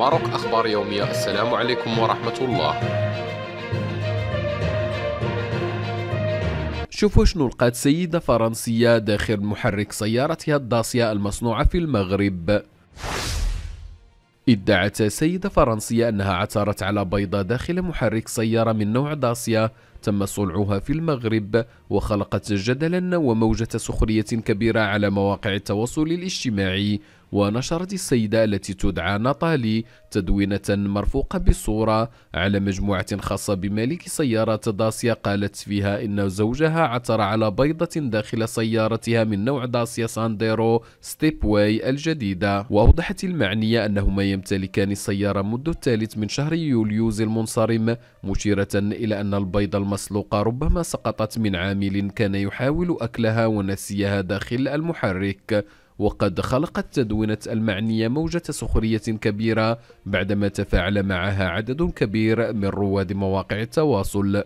ماروك أخبار يومية. السلام عليكم ورحمة الله. شوفوا شنو لقات سيدة فرنسية داخل محرك سيارتها الداسية المصنوعة في المغرب. ادعت سيدة فرنسية أنها عثرت على بيضة داخل محرك سيارة من نوع داسيا تم صنعها في المغرب وخلقت جدلا وموجة سخرية كبيرة على مواقع التواصل الاجتماعي. ونشرت السيدة التي تدعى ناتالي تدوينة مرفوقة بالصورة على مجموعة خاصة بمالك سيارة داسيا قالت فيها إن زوجها عثر على بيضة داخل سيارتها من نوع داسيا سانديرو ستيب واي الجديدة. وأوضحت المعنية أنهما يمتلكان السيارة منذ الثالث من شهر يوليوز المنصرم مشيرة إلى أن البيضة المسلوقة ربما سقطت من عامل كان يحاول أكلها ونسيها داخل المحرك. وقد خلقت تدوينة المعنية موجة سخرية كبيرة بعدما تفاعل معها عدد كبير من رواد مواقع التواصل.